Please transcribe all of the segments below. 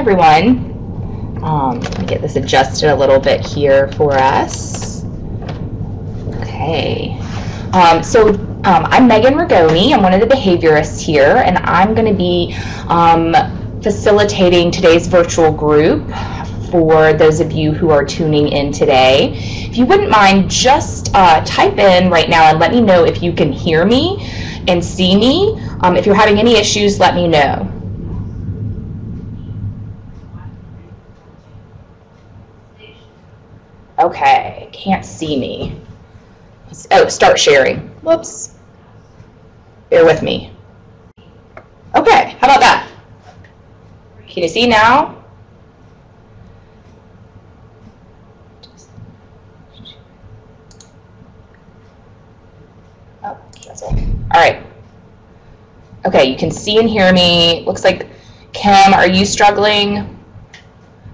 everyone. Um, let me get this adjusted a little bit here for us. Okay. Um, so um, I'm Megan Rigoni. I'm one of the behaviorists here, and I'm going to be um, facilitating today's virtual group for those of you who are tuning in today. If you wouldn't mind, just uh, type in right now and let me know if you can hear me and see me. Um, if you're having any issues, let me know. Okay, can't see me. Oh, start sharing. Whoops. Bear with me. Okay, how about that? Can you see now? Oh. All right. Okay, you can see and hear me. Looks like, Kim, are you struggling?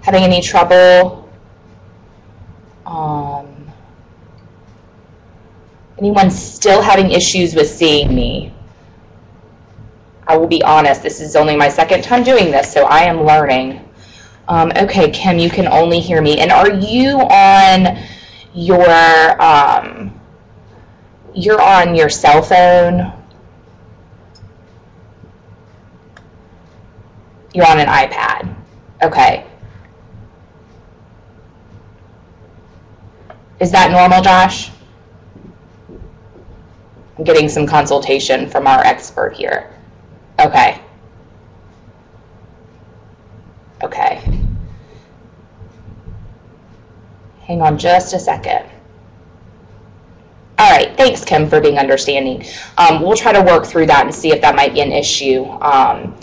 Having any trouble? Um, anyone still having issues with seeing me? I will be honest, this is only my second time doing this, so I am learning. Um, okay, Kim, you can only hear me. And are you on your, um, you're on your cell phone? You're on an iPad. Okay. Is that normal, Josh? I'm getting some consultation from our expert here. Okay. Okay. Hang on just a second. All right, thanks, Kim, for being understanding. Um, we'll try to work through that and see if that might be an issue. Um,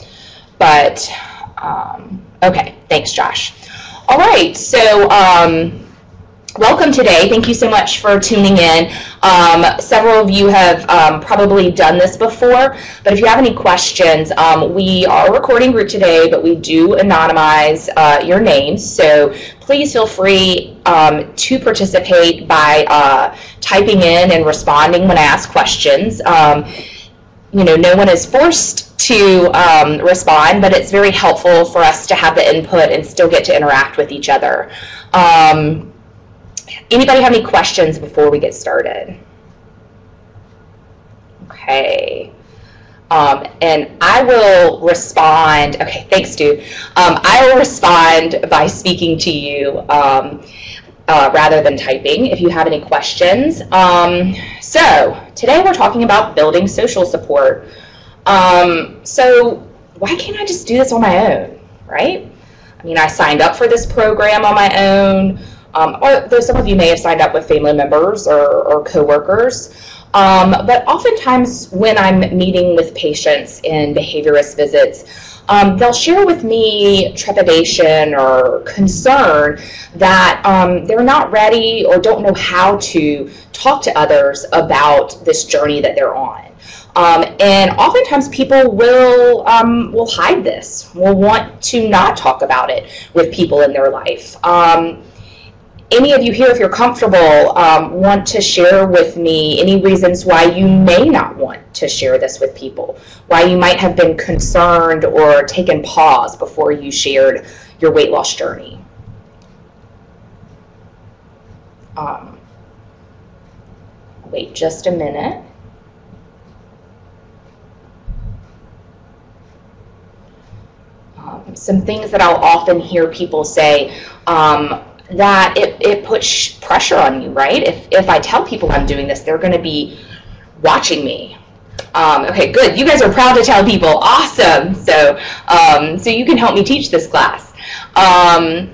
but, um, okay, thanks, Josh. All right, so um, welcome today. Thank you so much for tuning in. Um, several of you have um, probably done this before, but if you have any questions, um, we are a recording group today, but we do anonymize uh, your names. So please feel free um, to participate by uh, typing in and responding when I ask questions. Um, you know, no one is forced to um, respond, but it's very helpful for us to have the input and still get to interact with each other. Um, Anybody have any questions before we get started? Okay. Um, and I will respond. Okay, thanks, Stu. Um, I will respond by speaking to you um, uh, rather than typing if you have any questions. Um, so, today we're talking about building social support. Um, so, why can't I just do this on my own, right? I mean, I signed up for this program on my own. Um, or though some of you may have signed up with family members or, or coworkers. Um, but oftentimes when I'm meeting with patients in behaviorist visits, um, they'll share with me trepidation or concern that um, they're not ready or don't know how to talk to others about this journey that they're on. Um, and oftentimes people will um, will hide this, will want to not talk about it with people in their life. Um, any of you here, if you're comfortable, um, want to share with me any reasons why you may not want to share this with people, why you might have been concerned or taken pause before you shared your weight loss journey. Um, wait just a minute. Um, some things that I'll often hear people say, um, that it, it puts pressure on you, right? If, if I tell people I'm doing this, they're going to be watching me. Um, okay, good. You guys are proud to tell people. Awesome. So, um, so you can help me teach this class. Um,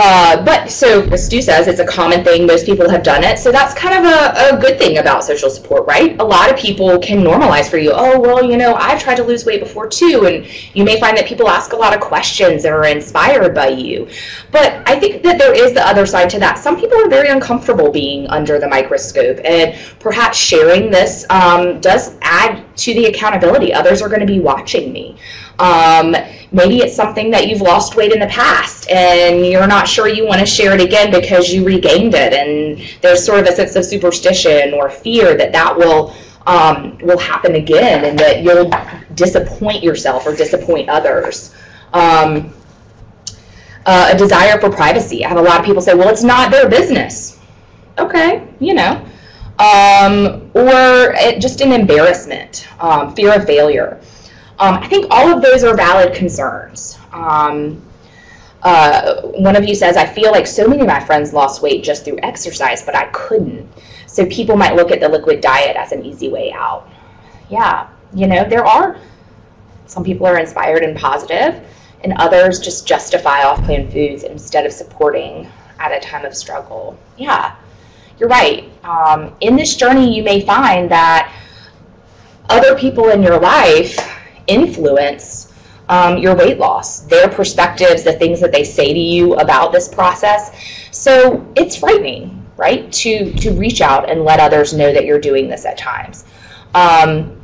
uh, but so as Stu says, it's a common thing. Most people have done it. So that's kind of a, a good thing about social support, right? A lot of people can normalize for you. Oh, well, you know, I've tried to lose weight before too. And you may find that people ask a lot of questions that are inspired by you. But I think that there is the other side to that. Some people are very uncomfortable being under the microscope. And perhaps sharing this um, does add to the accountability. Others are going to be watching me. Um, maybe it's something that you've lost weight in the past and you're not sure you want to share it again because you regained it and there's sort of a sense of superstition or fear that that will um, will happen again and that you'll disappoint yourself or disappoint others. Um, uh, a desire for privacy. I have a lot of people say, well, it's not their business. Okay, you know. Um, or it, just an embarrassment, um, fear of failure. Um, I think all of those are valid concerns. Um, uh, one of you says, I feel like so many of my friends lost weight just through exercise, but I couldn't. So people might look at the liquid diet as an easy way out. Yeah, you know, there are some people are inspired and positive, and others just justify off plan foods instead of supporting at a time of struggle. Yeah, you're right. Um, in this journey, you may find that other people in your life influence um, your weight loss, their perspectives, the things that they say to you about this process. So it's frightening, right, to, to reach out and let others know that you're doing this at times. Um,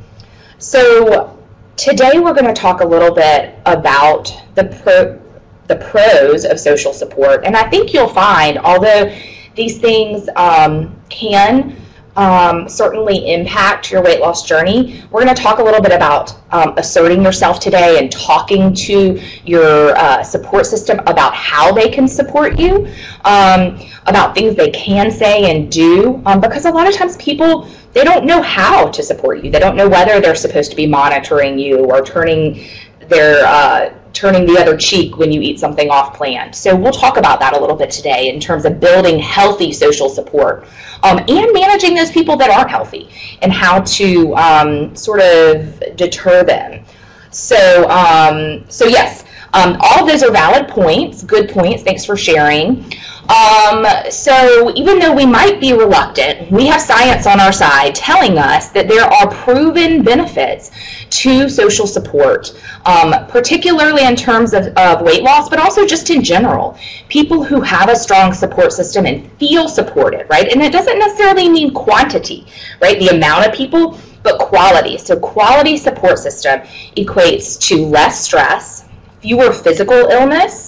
so today we're going to talk a little bit about the pro, the pros of social support, and I think you'll find, although these things um, can um, certainly impact your weight loss journey. We're going to talk a little bit about um, asserting yourself today and talking to your uh, support system about how they can support you, um, about things they can say and do, um, because a lot of times people they don't know how to support you. They don't know whether they're supposed to be monitoring you or turning their uh, turning the other cheek when you eat something off plan. So we'll talk about that a little bit today in terms of building healthy social support um, and managing those people that aren't healthy and how to um, sort of deter them. So, um, so yes, um, all of those are valid points, good points. Thanks for sharing. Um, so even though we might be reluctant, we have science on our side telling us that there are proven benefits to social support, um, particularly in terms of, of weight loss, but also just in general. People who have a strong support system and feel supported, right? And it doesn't necessarily mean quantity, right? The amount of people, but quality. So quality support system equates to less stress, fewer physical illness,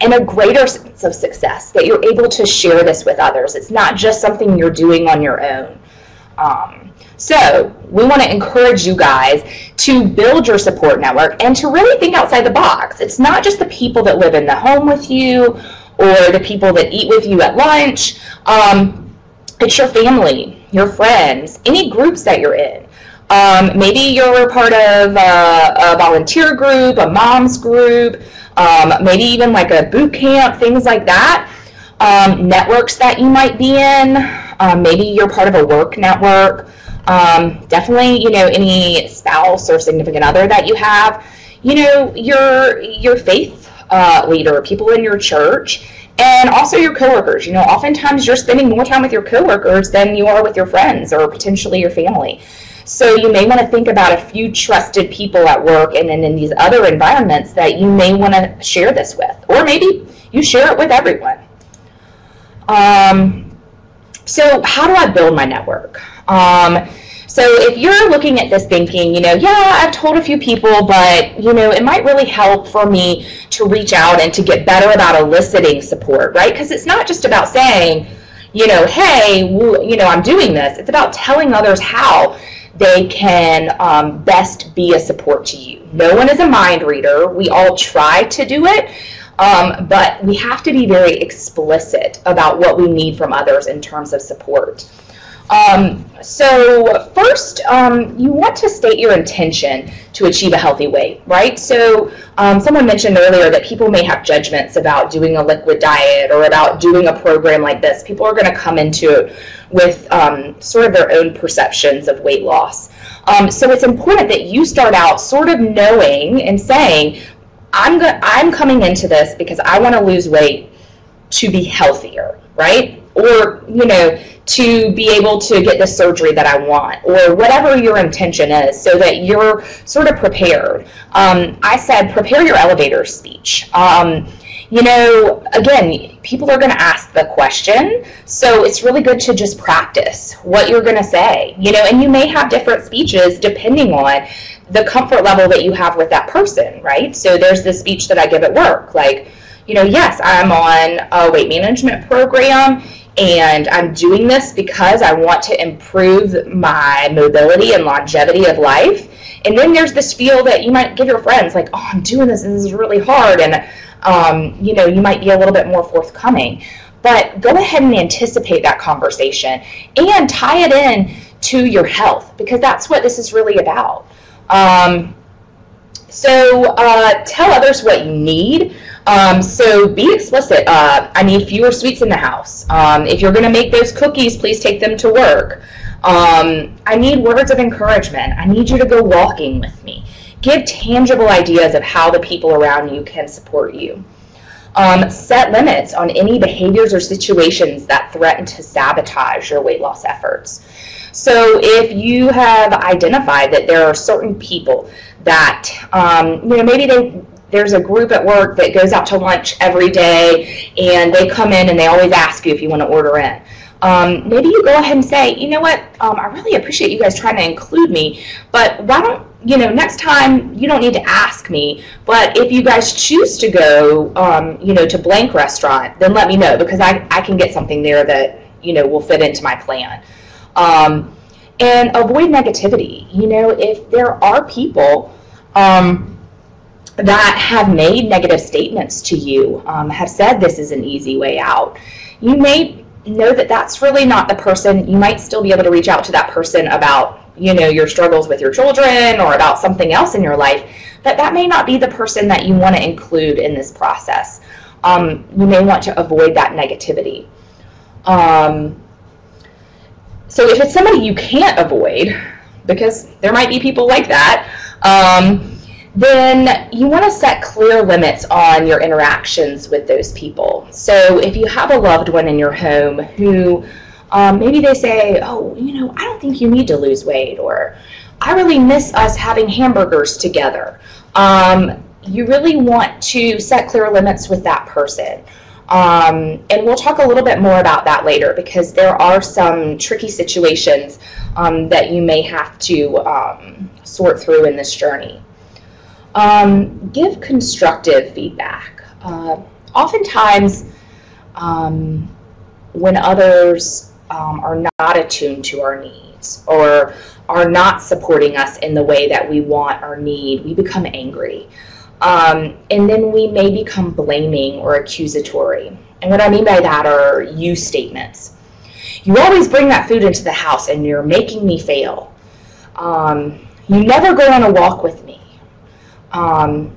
and a greater sense of success that you're able to share this with others. It's not just something you're doing on your own. Um, so we want to encourage you guys to build your support network and to really think outside the box. It's not just the people that live in the home with you or the people that eat with you at lunch. Um, it's your family, your friends, any groups that you're in. Um, maybe you're part of a, a, volunteer group, a mom's group, um, maybe even like a boot camp, things like that. Um, networks that you might be in. Um, maybe you're part of a work network. Um, definitely, you know, any spouse or significant other that you have. You know, your your faith uh, leader, people in your church, and also your coworkers. You know, oftentimes you're spending more time with your coworkers than you are with your friends or potentially your family. So you may want to think about a few trusted people at work and then in these other environments that you may want to share this with, or maybe you share it with everyone. Um, so how do I build my network? Um, so if you're looking at this thinking, you know, yeah, I've told a few people, but, you know, it might really help for me to reach out and to get better about eliciting support, right? Because it's not just about saying, you know, hey, you know, I'm doing this. It's about telling others how they can um, best be a support to you. No one is a mind reader. We all try to do it, um, but we have to be very explicit about what we need from others in terms of support. Um, so first, um, you want to state your intention to achieve a healthy weight, right? So um, someone mentioned earlier that people may have judgments about doing a liquid diet or about doing a program like this. People are going to come into it with um, sort of their own perceptions of weight loss. Um, so it's important that you start out sort of knowing and saying, I'm, go- I'm coming into this because I want to lose weight to be healthier, right? Or, you know, to be able to get the surgery that I want, or whatever your intention is, so that you're sort of prepared. Um, I said, prepare your elevator speech. Um, you know, again, people are going to ask the question, so it's really good to just practice what you're going to say. You know, and you may have different speeches depending on the comfort level that you have with that person, right? So there's the speech that I give at work, like, you know, yes, I'm on a weight management program and I'm doing this because I want to improve my mobility and longevity of life. And then there's this feel that you might give your friends, like, oh, I'm doing this, and this is really hard, and um, you know, you might be a little bit more forthcoming. But go ahead and anticipate that conversation and tie it in to your health because that's what this is really about. Um, so uh, tell others what you need. Um, so be explicit. Uh, I need fewer sweets in the house. Um, if you're going to make those cookies, please take them to work. Um, I need words of encouragement. I need you to go walking with me. Give tangible ideas of how the people around you can support you. Um, set limits on any behaviors or situations that threaten to sabotage your weight loss efforts. So if you have identified that there are certain people that, um, you know, maybe they there's a group at work that goes out to lunch every day and they come in and they always ask you if you want to order in. Um, maybe you go ahead and say, you know what, um, I really appreciate you guys trying to include me, but why don't, you know, next time you don't need to ask me, but if you guys choose to go, um, you know, to blank restaurant, then let me know because I, I can get something there that, you know, will fit into my plan. Um, and avoid negativity. You know, if there are people, um, that have made negative statements to you, um, have said this is an easy way out, you may know that that's really not the person. You might still be able to reach out to that person about, you know, your struggles with your children or about something else in your life, but that may not be the person that you want to include in this process. Um, you may want to avoid that negativity. Um, so if it's somebody you can't avoid, because there might be people like that, um, then you want to set clear limits on your interactions with those people. So if you have a loved one in your home who um, maybe they say, oh, you know, I don't think you need to lose weight, or I really miss us having hamburgers together. Um, you really want to set clear limits with that person. Um, and we'll talk a little bit more about that later because there are some tricky situations um, that you may have to um, sort through in this journey. Um, give constructive feedback. Uh, oftentimes, um, when others um, are not attuned to our needs or are not supporting us in the way that we want or need, we become angry. Um, and then we may become blaming or accusatory. And what I mean by that are you statements. You always bring that food into the house and you're making me fail. Um, you never go on a walk with me. Um,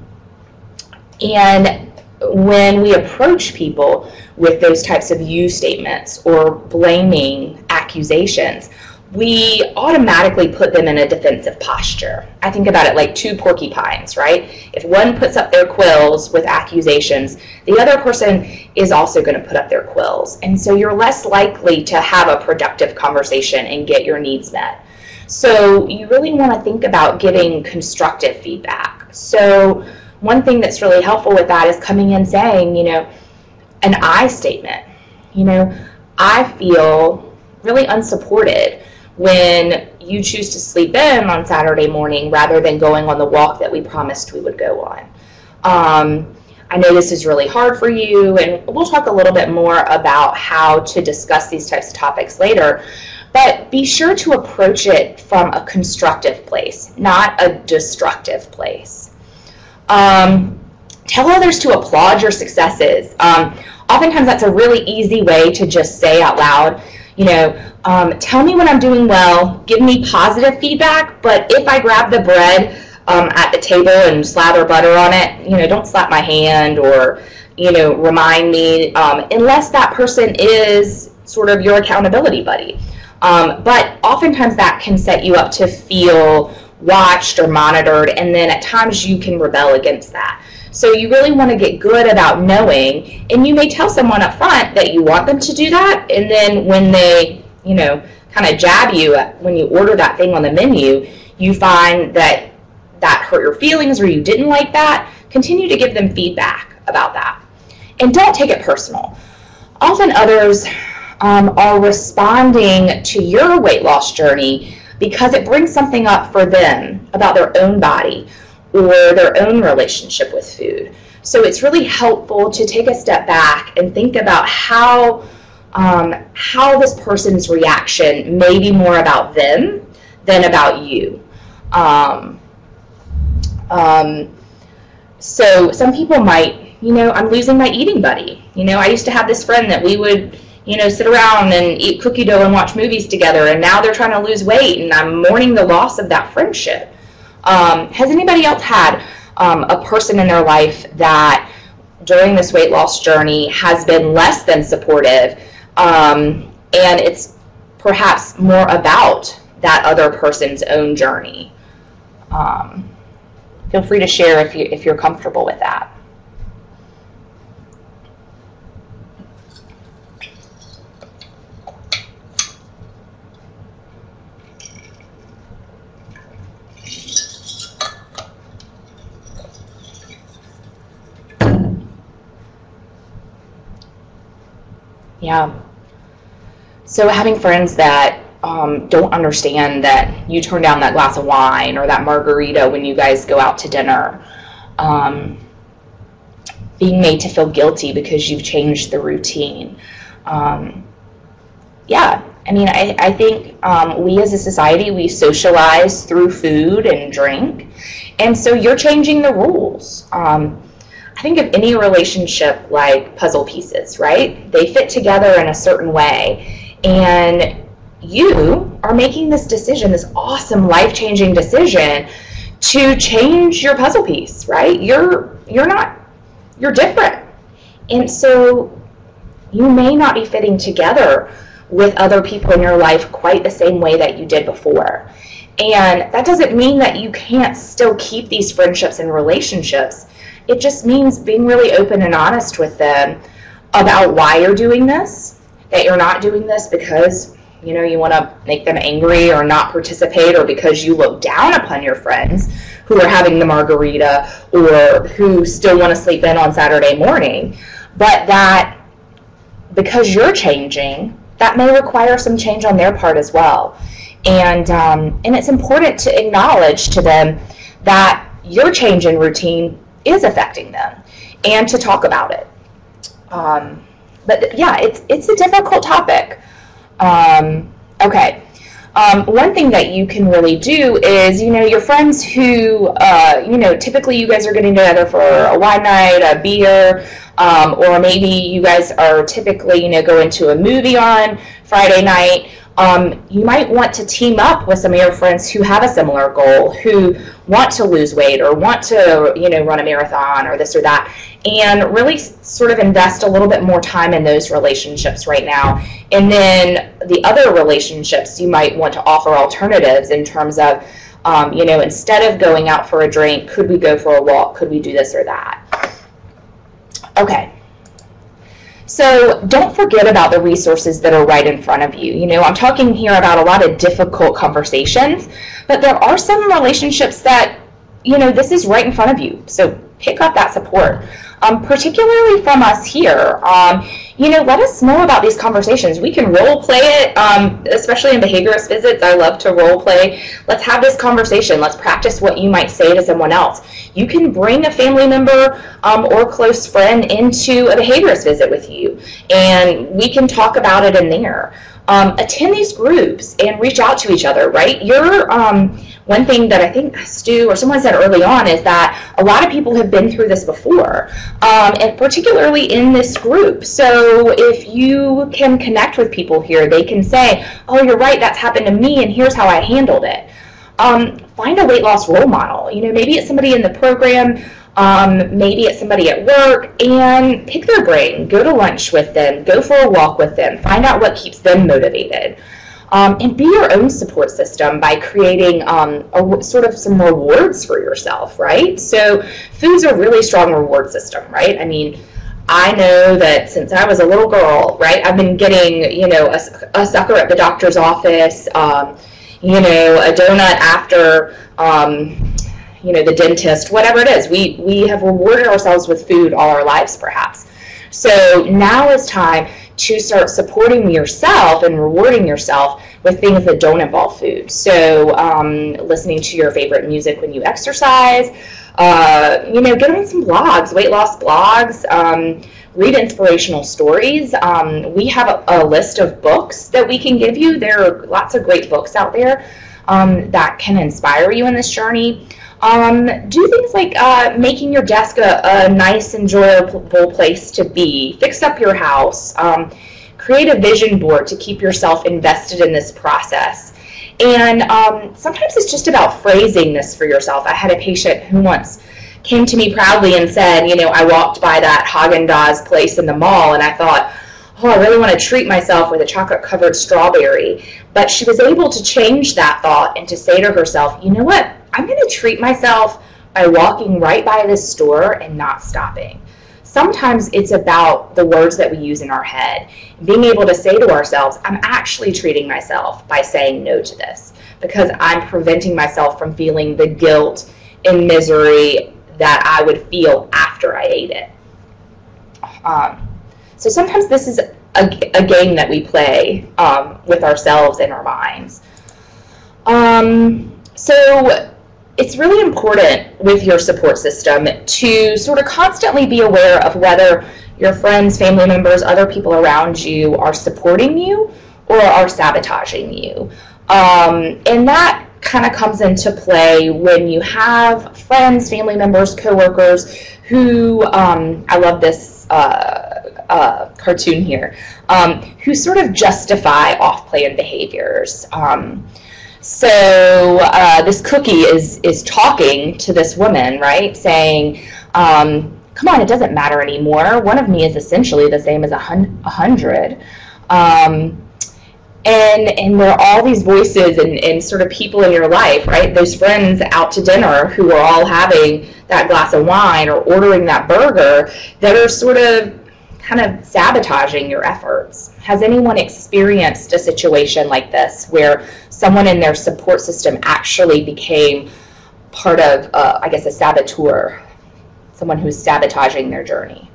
and when we approach people with those types of you statements or blaming accusations, we automatically put them in a defensive posture. I think about it like two porcupines, right? If one puts up their quills with accusations, the other person is also going to put up their quills. And so you're less likely to have a productive conversation and get your needs met. So you really want to think about giving constructive feedback. So one thing that's really helpful with that is coming in saying, you know, an I statement. You know, I feel really unsupported when you choose to sleep in on Saturday morning rather than going on the walk that we promised we would go on. Um, I know this is really hard for you, and we'll talk a little bit more about how to discuss these types of topics later. But be sure to approach it from a constructive place, not a destructive place. Um, tell others to applaud your successes. Um, oftentimes, that's a really easy way to just say out loud, you know, um, tell me when I'm doing well, give me positive feedback, but if I grab the bread um, at the table and slather butter on it, you know, don't slap my hand or, you know, remind me, um, unless that person is sort of your accountability buddy. Um, but oftentimes that can set you up to feel watched or monitored, and then at times you can rebel against that. So you really want to get good about knowing, and you may tell someone up front that you want them to do that, and then when they, you know, kind of jab you when you order that thing on the menu, you find that that hurt your feelings or you didn't like that, continue to give them feedback about that. And don't take it personal. Often others um, are responding to your weight loss journey because it brings something up for them about their own body or their own relationship with food. So it's really helpful to take a step back and think about how um, how this person's reaction may be more about them than about you. Um, um, so some people might, you know, I'm losing my eating buddy. You know, I used to have this friend that we would, you know, sit around and eat cookie dough and watch movies together, and now they're trying to lose weight, and I'm mourning the loss of that friendship. Um, has anybody else had um, a person in their life that during this weight loss journey has been less than supportive, um, and it's perhaps more about that other person's own journey? Um, feel free to share if you if you're comfortable with that. Yeah. So having friends that um, don't understand that you turn down that glass of wine or that margarita when you guys go out to dinner. Um, being made to feel guilty because you've changed the routine. Um, yeah, I mean, I, I think um, we as a society, we socialize through food and drink. And so you're changing the rules. Um, I think of any relationship like puzzle pieces, right? They fit together in a certain way. And you are making this decision, this awesome life-changing decision to change your puzzle piece, right? You're you're not you're different. And so you may not be fitting together with other people in your life quite the same way that you did before. And that doesn't mean that you can't still keep these friendships and relationships. It just means being really open and honest with them about why you're doing this, that you're not doing this because you know, you want to make them angry or not participate or because you look down upon your friends who are having the margarita or who still want to sleep in on Saturday morning, but that because you're changing, that may require some change on their part as well. And, um, and it's important to acknowledge to them that your change in routine is affecting them and to talk about it. Um, but yeah, it's, it's a difficult topic. Um, okay. Um, one thing that you can really do is, you know, your friends who, uh, you know, typically you guys are getting together for a wine night, a beer, um, or maybe you guys are typically, you know, going to a movie on Friday night. Um, you might want to team up with some of your friends who have a similar goal, who want to lose weight or want to, you know, run a marathon or this or that, and really sort of invest a little bit more time in those relationships right now. And then the other relationships, you might want to offer alternatives in terms of, um, you know, instead of going out for a drink, could we go for a walk? Could we do this or that? Okay. So don't forget about the resources that are right in front of you. You know, I'm talking here about a lot of difficult conversations, but there are some relationships that, you know, this is right in front of you. So pick up that support um, particularly from us here. Um, you know, let us know about these conversations. We can role play it, um, especially in behaviorist visits. I love to role play. Let's have this conversation. Let's practice what you might say to someone else. You can bring a family member um, or close friend into a behaviorist visit with you, and we can talk about it in there. Um, attend these groups and reach out to each other, right? You're um, one thing that I think Stu or someone said early on is that a lot of people have been through this before, um, and particularly in this group. So if you can connect with people here, they can say, "Oh, you're right, that's happened to me, and here's how I handled it." Um, find a weight loss role model. You know, maybe it's somebody in the program. Um, maybe it's somebody at work and pick their brain, go to lunch with them, go for a walk with them, find out what keeps them motivated. Um, and be your own support system by creating um, a, sort of some rewards for yourself, right? So food's a really strong reward system, right? I mean, I know that since I was a little girl, right, I've been getting, you know, a, a sucker at the doctor's office, um, you know, a donut after, um, you know, the dentist, whatever it is. We, we have rewarded ourselves with food all our lives, perhaps. So now is time to start supporting yourself and rewarding yourself with things that don't involve food. So, um, listening to your favorite music when you exercise, Uh, you know, get on some blogs, weight loss blogs. Um, read inspirational stories. Um, we have a, a, list of books that we can give you. There are lots of great books out there um, that can inspire you in this journey. Um, do things like uh, making your desk a, a, nice, enjoyable place to be. Fix up your house. Um, create a vision board to keep yourself invested in this process. And um, sometimes it's just about phrasing this for yourself. I had a patient who once came to me proudly and said, you know, I walked by that Haagen-Dazs place in the mall and I thought, oh, I really want to treat myself with a chocolate covered strawberry. But she was able to change that thought and to say to herself, you know what, I'm going to treat myself by walking right by this store and not stopping. Sometimes it's about the words that we use in our head. Being able to say to ourselves, I'm actually treating myself by saying no to this because I'm preventing myself from feeling the guilt and misery that I would feel after I ate it. Um, so sometimes this is a, a, game that we play um, with ourselves in our minds. Um, so it's really important with your support system to sort of constantly be aware of whether your friends, family members, other people around you are supporting you or are sabotaging you. Um, and that kind of comes into play when you have friends, family members, coworkers who, um, I love this uh, uh, cartoon here, um, who sort of justify off-plan behaviors. Um, so uh, this cookie is is talking to this woman, right, saying, um, "Come on, it doesn't matter anymore. One of me is essentially the same as a hun- hundred." Um, and and there are all these voices and, and sort of people in your life right those friends out to dinner who are all having that glass of wine or ordering that burger that are sort of kind of sabotaging your efforts. Has anyone experienced a situation like this where someone in their support system actually became part of uh, i guess a saboteur? Someone who's sabotaging their journey?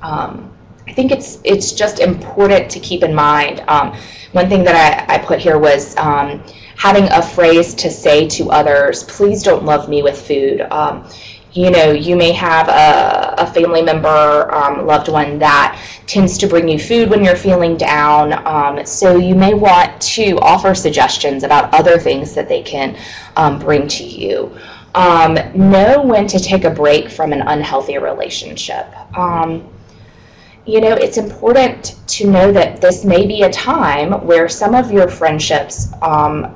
Um, I think it's it's just important to keep in mind. Um, one thing that I, I put here was um, having a phrase to say to others, please don't love me with food. Um, you know, you may have a, a family member, um, loved one that tends to bring you food when you're feeling down. Um, so you may want to offer suggestions about other things that they can um, bring to you. know when to take a break from an unhealthy relationship you know, it's important to know that this may be a time where some of your friendships um,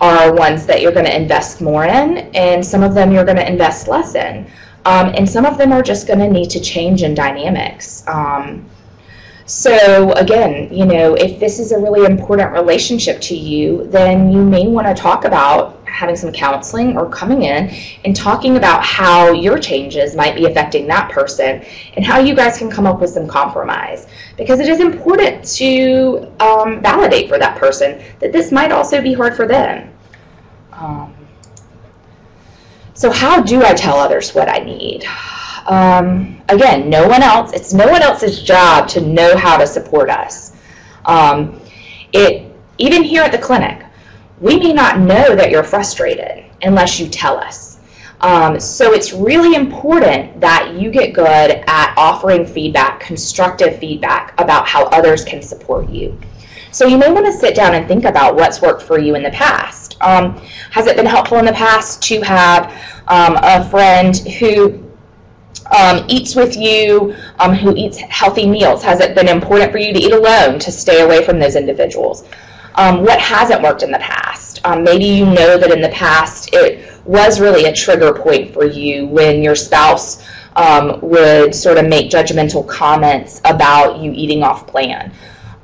are ones that you're going to invest more in, and some of them you're going to invest less in. Um, and some of them are just going to need to change in dynamics. Um, so again, you know, if this is a really important relationship to you, then you may want to talk about having some counseling or coming in and talking about how your changes might be affecting that person and how you guys can come up with some compromise. Because it is important to um, validate for that person that this might also be hard for them. Um, so how do I tell others what I need? Um, again, no one else, it's no one else's job to know how to support us. Um, it, even here at the clinic, we may not know that you're frustrated unless you tell us. Um, so it's really important that you get good at offering feedback, constructive feedback about how others can support you. So you may want to sit down and think about what's worked for you in the past. Um, has it been helpful in the past to have um, a friend who um, eats with you, um, who eats healthy meals? Has it been important for you to eat alone to stay away from those individuals? Um, what hasn't worked in the past? Um, maybe you know that in the past it was really a trigger point for you when your spouse um, would sort of make judgmental comments about you eating off plan.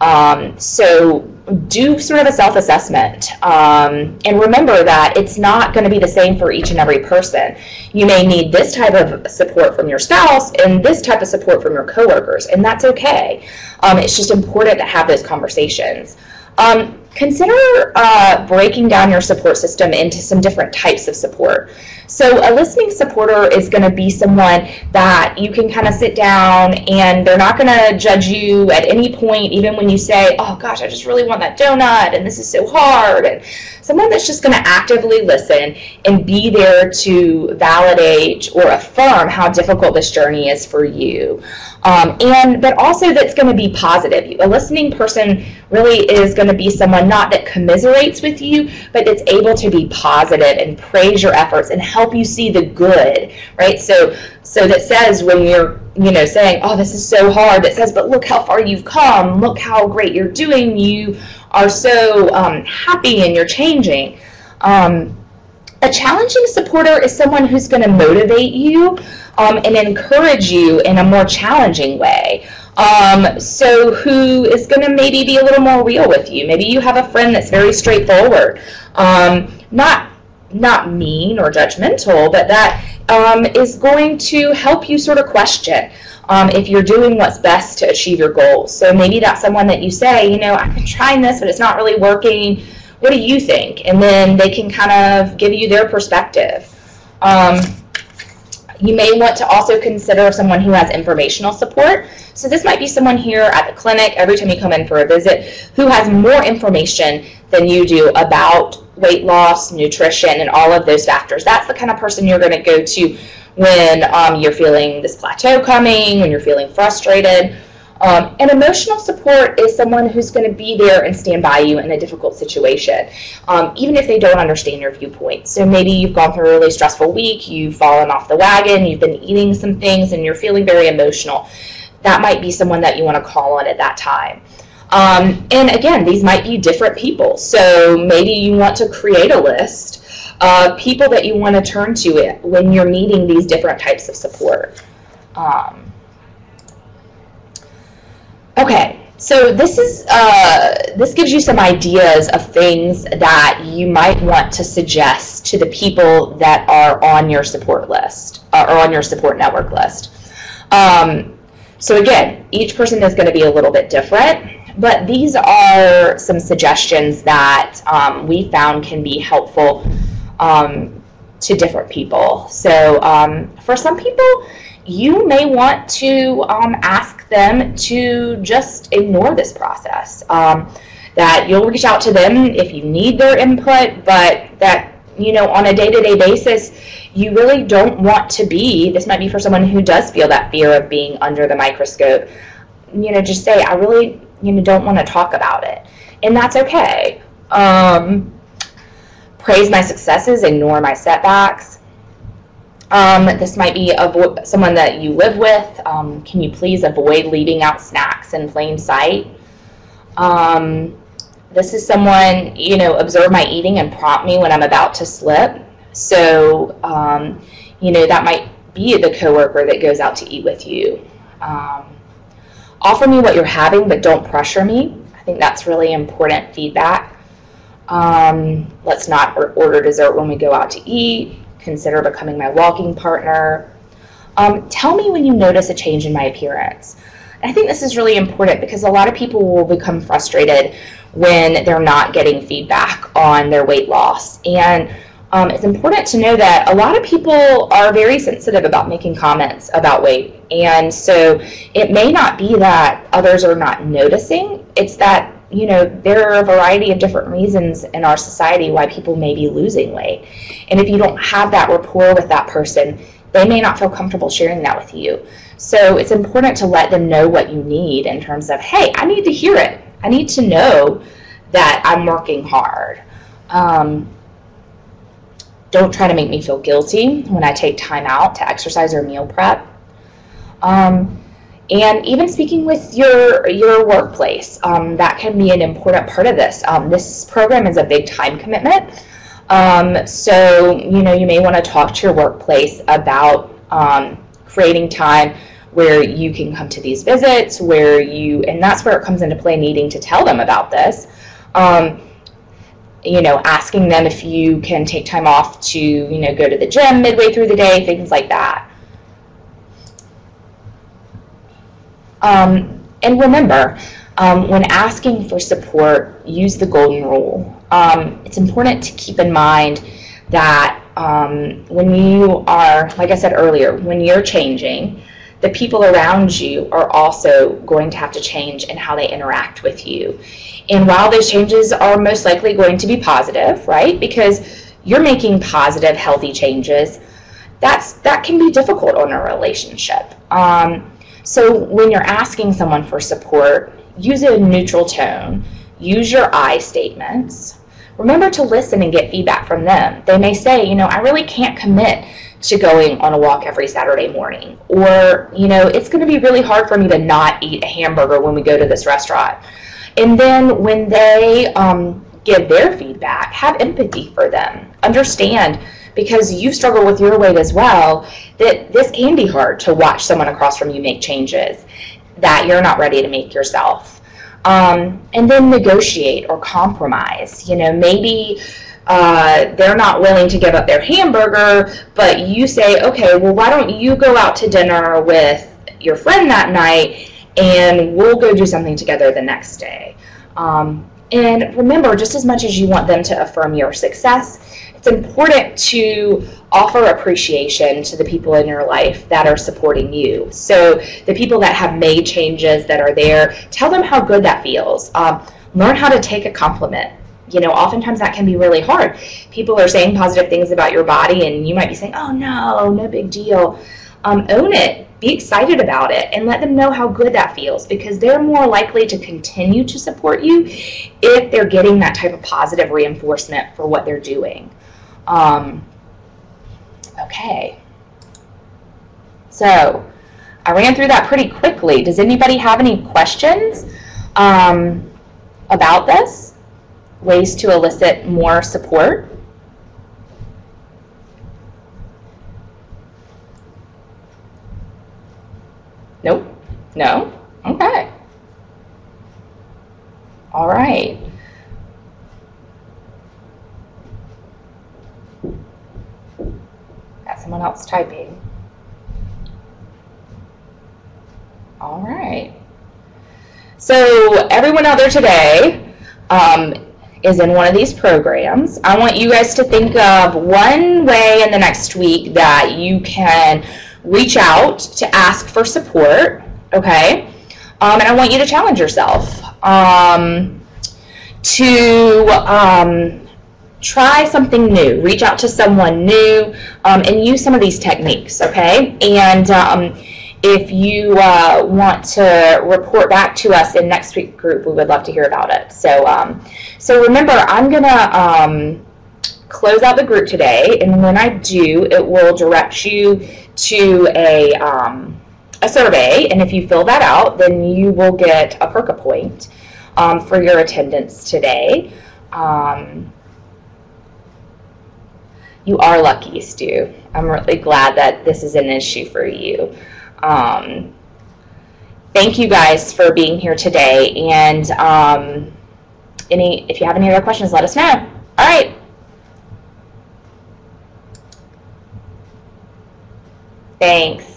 Um, so do sort of a self-assessment um, and remember that it's not going to be the same for each and every person. You may need this type of support from your spouse and this type of support from your coworkers, and that's okay. Um, it's just important to have those conversations. Um, consider uh, breaking down your support system into some different types of support. So a listening supporter is going to be someone that you can kind of sit down and they're not going to judge you at any point, even when you say, oh gosh, I just really want that donut and this is so hard. And someone that's just going to actively listen and be there to validate or affirm how difficult this journey is for you. Um, and but also that's going to be positive. A listening person really is going to be someone not that commiserates with you, but that's able to be positive and praise your efforts and help you see the good, right? So so that says when you're you know saying, oh, this is so hard, that says, but look how far you've come. Look how great you're doing. You are so um, happy and you're changing. Um, a challenging supporter is someone who's going to motivate you um, and encourage you in a more challenging way. Um, so who is going to maybe be a little more real with you? Maybe you have a friend that's very straightforward, um, not not mean or judgmental, but that um, is going to help you sort of question um, if you're doing what's best to achieve your goals. So maybe that's someone that you say, you know, I've been trying this, but it's not really working. What do you think? And then they can kind of give you their perspective. Um, you may want to also consider someone who has informational support. So this might be someone here at the clinic every time you come in for a visit who has more information than you do about weight loss, nutrition, and all of those factors. That's the kind of person you're going to go to when um, you're feeling this plateau coming, when you're feeling frustrated. Um, and emotional support is someone who's going to be there and stand by you in a difficult situation, um, even if they don't understand your viewpoint. So maybe you've gone through a really stressful week, you've fallen off the wagon, you've been eating some things, and you're feeling very emotional. That might be someone that you want to call on at that time. Um, and again, these might be different people. So maybe you want to create a list of people that you want to turn to it when you're needing these different types of support. Um, Okay, so this is uh, this gives you some ideas of things that you might want to suggest to the people that are on your support list uh, or on your support network list. Um, so again, each person is going to be a little bit different, but these are some suggestions that um, we found can be helpful um, to different people. So um, for some people, you may want to um, ask them to just ignore this process. Um, that you'll reach out to them if you need their input, but that you know on a day-to-day basis you really don't want to be this might be for someone who does feel that fear of being under the microscope you know just say i really you know don't want to talk about it and that's okay um, praise my successes ignore my setbacks um, this might be someone that you live with. Um, can you please avoid leaving out snacks in plain sight? Um, this is someone, you know, observe my eating and prompt me when I'm about to slip. So, um, you know, that might be the coworker that goes out to eat with you. Um, offer me what you're having, but don't pressure me. I think that's really important feedback. Um, let's not order dessert when we go out to eat consider becoming my walking partner. Um, tell me when you notice a change in my appearance. I think this is really important because a lot of people will become frustrated when they're not getting feedback on their weight loss. And um, it's important to know that a lot of people are very sensitive about making comments about weight. And so it may not be that others are not noticing, it's that you know, there are a variety of different reasons in our society why people may be losing weight. And if you don't have that rapport with that person, they may not feel comfortable sharing that with you. So it's important to let them know what you need in terms of, hey, I need to hear it. I need to know that I'm working hard. Um, don't try to make me feel guilty when I take time out to exercise or meal prep. Um, and even speaking with your your workplace um, that can be an important part of this. Um, this program is a big time commitment. Um, so you know you may want to talk to your workplace about um, creating time where you can come to these visits where you and that's where it comes into play needing to tell them about this. Um, you know asking them if you can take time off to you know go to the gym midway through the day things like that um, and remember, Um, when asking for support, use the golden rule. Um, it's important to keep in mind that um, when you are, like I said earlier, when you're changing, the people around you are also going to have to change in how they interact with you. And while those changes are most likely going to be positive, right? Because you're making positive, healthy changes, that's that can be difficult on a relationship. Um, so when you're asking someone for support, use a neutral tone. Use your I statements. Remember to listen and get feedback from them. They may say, you know, I really can't commit to going on a walk every Saturday morning. Or, you know, it's going to be really hard for me to not eat a hamburger when we go to this restaurant. And then when they um, give their feedback, have empathy for them. Understand, because you struggle with your weight as well, that this can be hard to watch someone across from you make changes that you're not ready to make yourself. Um, and then negotiate or compromise. You know, maybe uh, they're not willing to give up their hamburger, but you say, okay, well, why don't you go out to dinner with your friend that night and we'll go do something together the next day. Um, and remember, just as much as you want them to affirm your success, it's important to offer appreciation to the people in your life that are supporting you. So the people that have made changes that are there, tell them how good that feels. Um, learn how to take a compliment. You know, oftentimes that can be really hard. People are saying positive things about your body, and you might be saying, oh no, no big deal. Um, own it be excited about it and let them know how good that feels because they're more likely to continue to support you if they're getting that type of positive reinforcement for what they're doing. Um, okay. So I ran through that pretty quickly. Does anybody have any questions um, about this? Ways to elicit more support? Nope. No? Okay. All right. Someone else typing. All right. So everyone out there today um, is in one of these programs. I want you guys to think of one way in the next week that you can reach out to ask for support, okay? Um, and I want you to challenge yourself um, to um, try something new, reach out to someone new, um, and use some of these techniques, okay? And um, if you uh, want to report back to us in next week group, we would love to hear about it. So, um, so remember, I'm gonna close out the group today, and when I do, it will direct you to a, um, a survey, and if you fill that out, then you will get a Perka point um, for your attendance today. Um, you are lucky, Stu. I'm really glad that this is an issue for you. Um, thank you guys for being here today, and um, any if you have any other questions, let us know. All right. Thanks.